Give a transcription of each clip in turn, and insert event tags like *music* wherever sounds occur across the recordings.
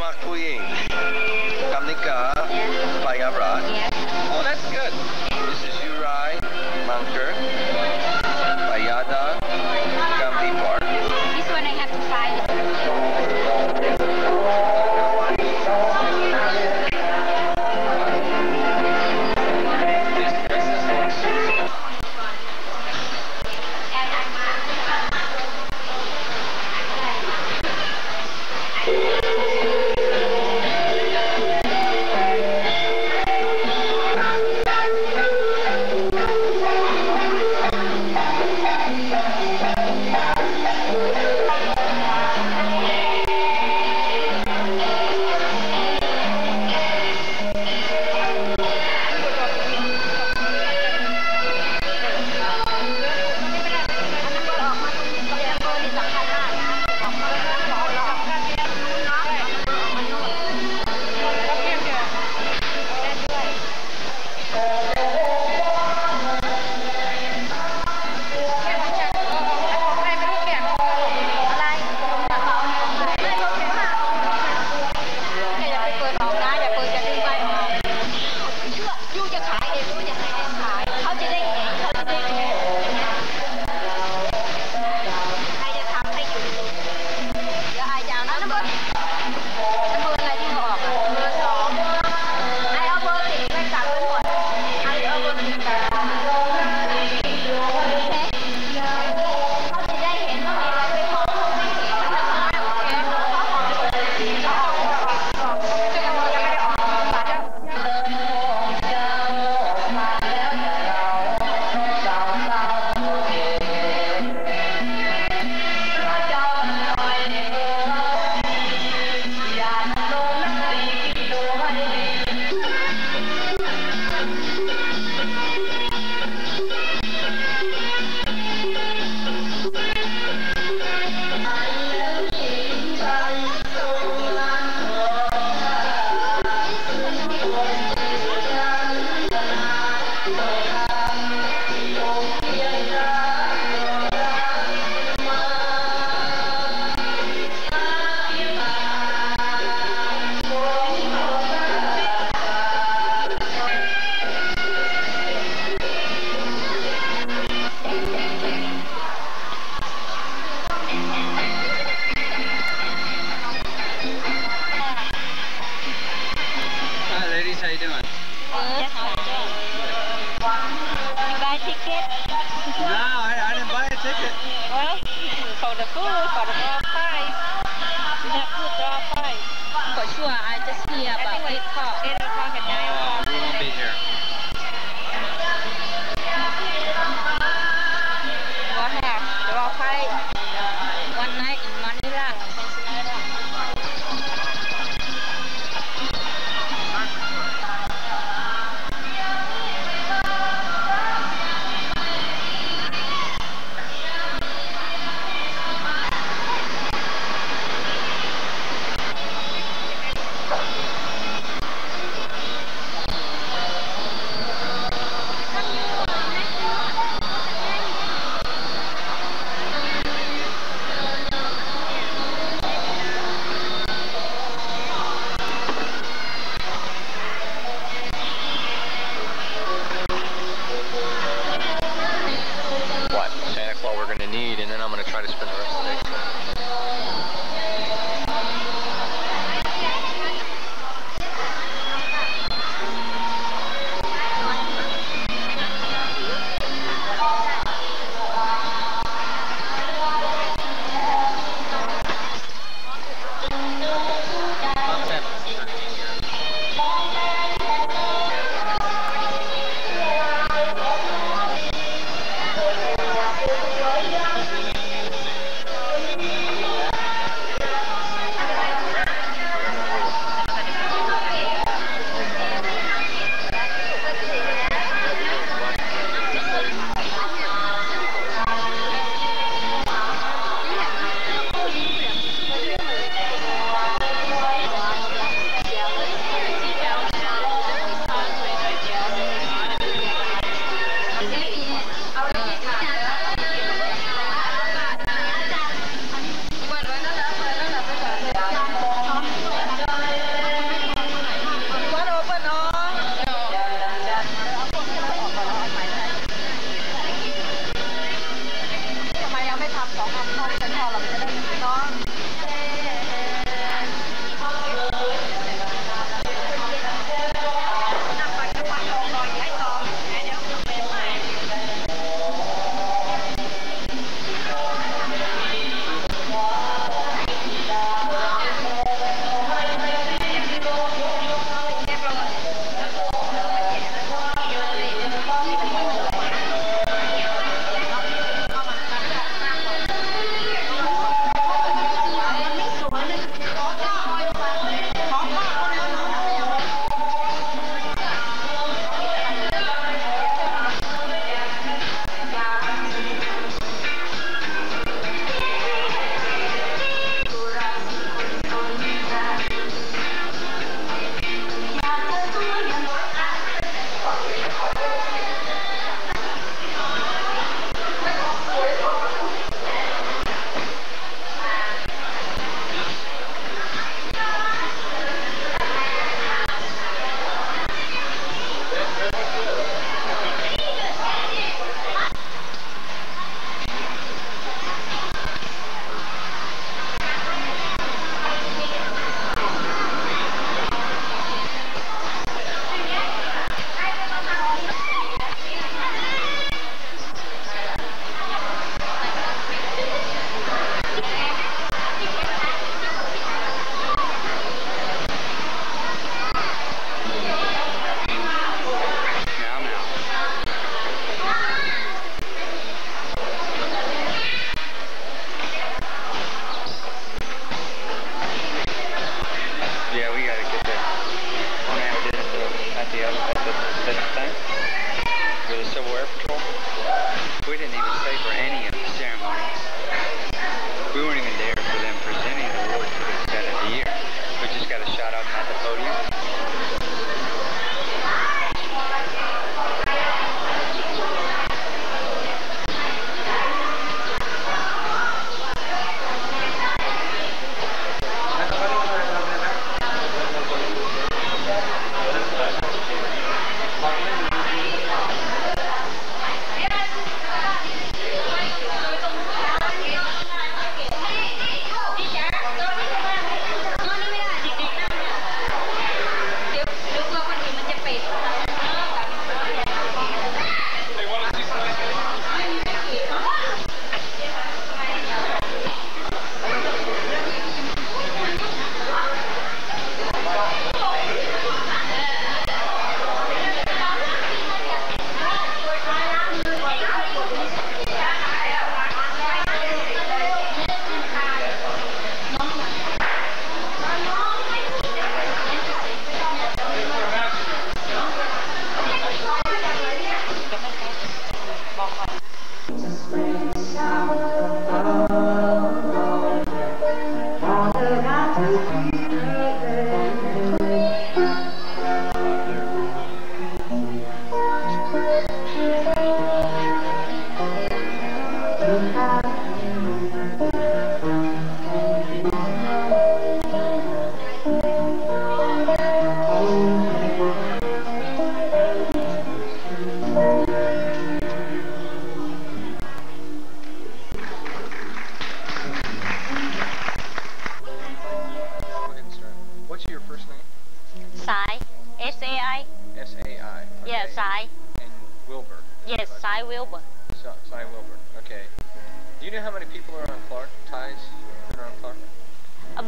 Denmark Queen. Kamnika Payarat. Oh, that's good. This is Uri Munker.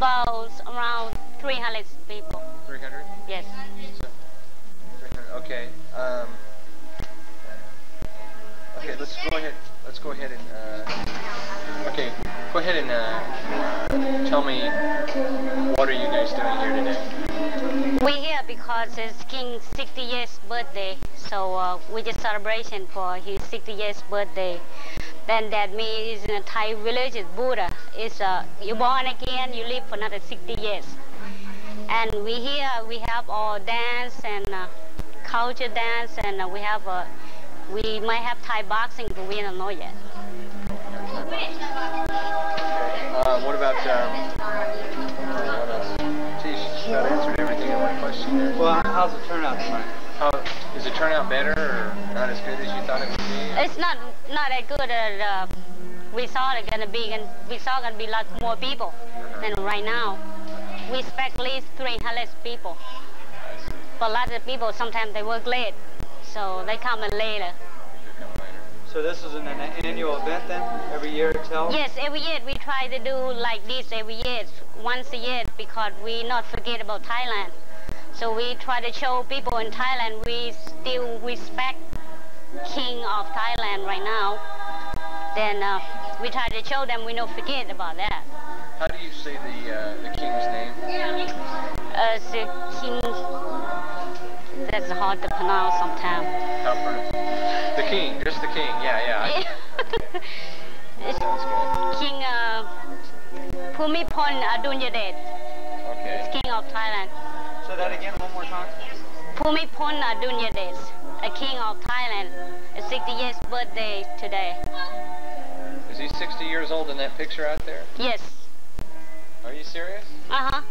About around 300 people, 300? yes. So, 300. Okay. Um, okay, let's go ahead. Let's go ahead and. Uh, okay, go ahead and uh, tell me what are you guys doing here today? We're here because it's King's 60 years birthday, so uh, we just celebration for his 60 years birthday. Then that means in a Thai religious Buddha is uh, you born again, you live for another 60 years. And we here we have all dance and uh, culture dance, and uh, we have uh, we might have Thai boxing, but we don't know yet. Uh, what about, um, uh, what else? Geez, you answered everything in my question. Well, how's the turnout tonight? How, does it turn out better or not as good as you thought it would be? It's not not as good as uh, we thought it gonna be, and we thought gonna be lots more people than right now. We expect at least 300 people. But a lot of people sometimes they work late, so they come in later. Later. So this is an, an annual event then, every year it's held? Yes, every year we try to do like this every year, once a year, because we not forget about Thailand. So we try to show people in Thailand we still respect King of Thailand right now. Then uh, we try to show them we don't forget about that. How do you say the uh, the king's name? Uh, the King, that's hard to pronounce sometimes. The king, just the king. Yeah, yeah. I, *laughs* sounds good. King uh, Phumipon Adunyadet, Okay. King of Thailand. Say that again one more time. Phumipon Adunyadet, a King of Thailand. It's 60 years birthday today. Is he 60 years old in that picture out there? Yes. Are you serious? Uh huh.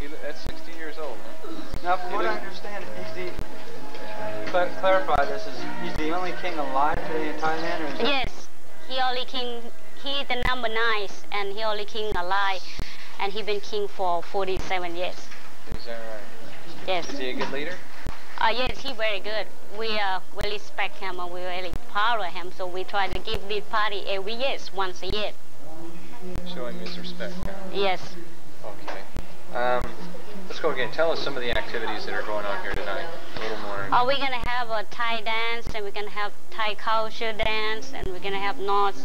He, that's 60 years old, huh? Now, from what I understand, he's the, cla- clarify this, is he's the only king alive today in Thailand, or is it? Yes. He only king. He the number nine, and he only king alive, and he been king for 47 years. Is that right? Yes. Is he a good leader? Uh, yes, he very good. We uh, we respect him and we really of him. So we try to give this party every year, once a year. Showing his respect. Yes. Okay. Um, let's go again. Tell us some of the activities that are going on here tonight. A little more. Uh, we're gonna have a Thai dance, and we're gonna have Thai culture dance, and we're gonna have North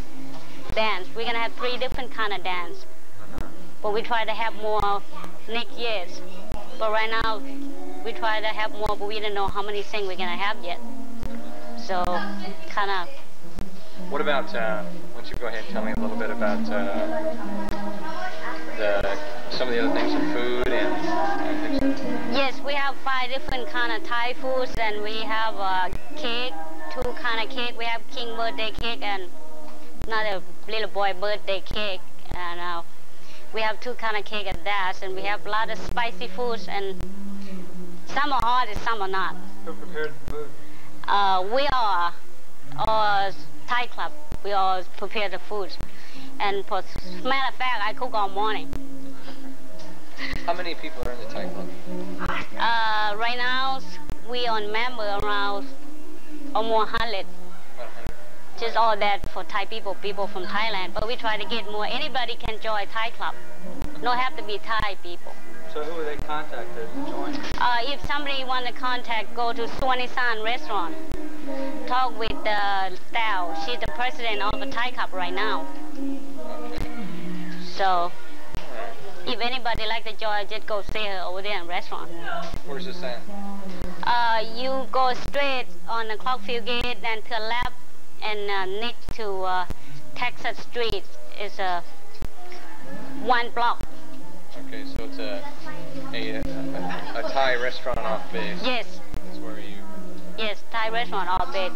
dance. We're gonna have three different kind of dance. But we try to have more next years. But right now, we try to have more, but we don't know how many things we're gonna have yet. So, kind of. What about, uh, why don't you go ahead and tell me a little bit about uh, the some of the other things, the food and, and. Yes, we have five different kind of Thai foods, and we have uh, cake, two kind of cake. We have king birthday cake and another little boy birthday cake, and uh, we have two kind of cake at that, and we have a lot of spicy foods, and some are hard and some are not. Who prepared the food? Uh, we are, uh, Thai club. We all prepare the food. and for matter of fact, I cook all morning. How many people are in the Thai club? Uh, right now, we on member around almost 100. 100. Just all that for Thai people, people from Thailand. But we try to get more. Anybody can join Thai club. No have to be Thai people. So who were they contacted to join? Uh, if somebody want to contact, go to Swanisan restaurant. Talk with uh, Tao. She's the president of the Thai club right now. So if anybody like to join, just go see her over there in restaurant. Where's this at? Uh, you go straight on the Clark Field Gate and to the left and uh, next to uh, Texas Street is a one block. Okay, so it's a a, a, a Thai restaurant off base. Yes, That's where you. yes, Thai restaurant off bed.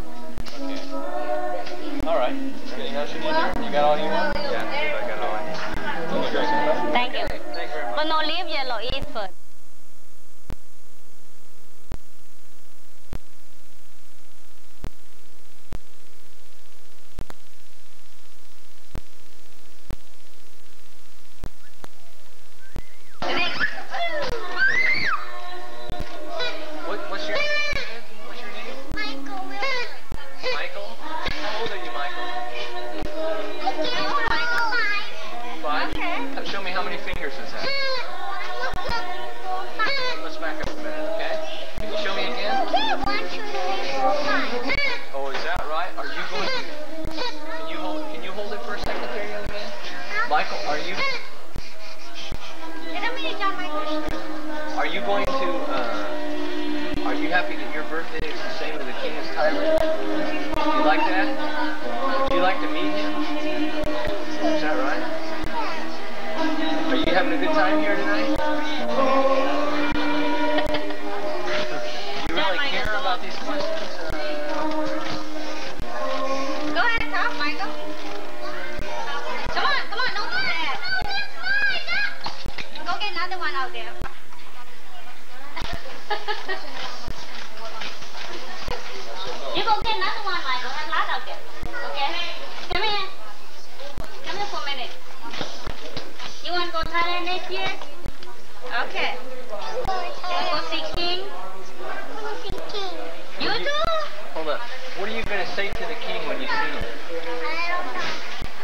Okay. All right. Anything else you need there? You got all you want? Yeah, I got all I need. Thank you. Thank you very much. But no leave yellow eat first.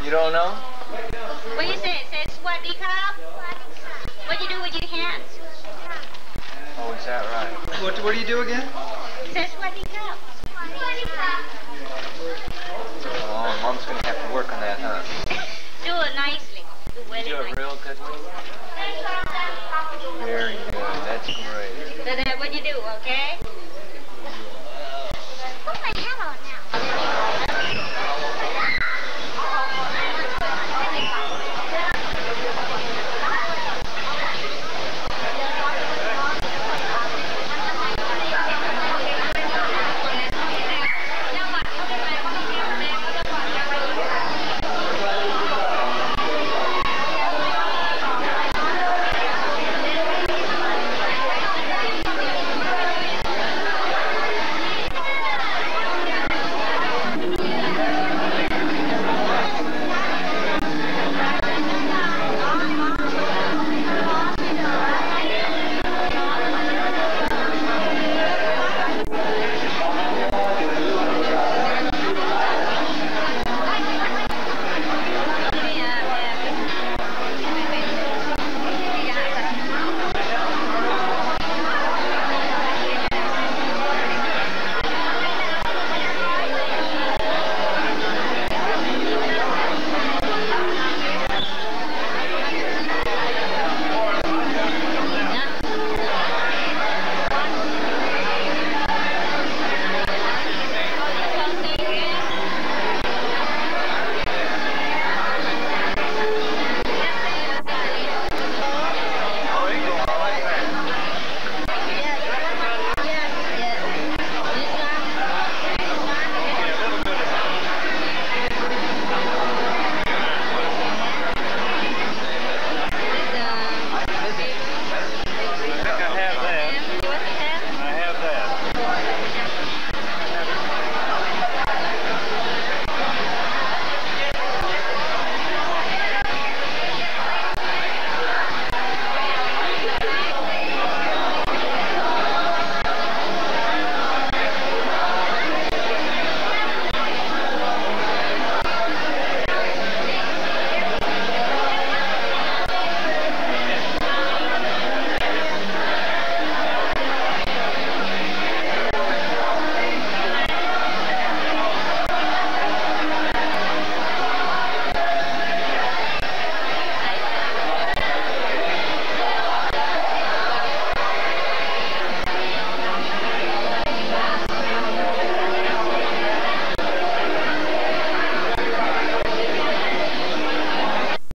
You don't know? What do you say? Say Swadika. What do you do with your hands? Oh, is that right? What, what do you do again? Say Swadika. Oh, Mom's going to have to work on that, huh? do it nicely. Do, it do it real good? Very good. That's great. So then what do you do, okay? Put my hat on.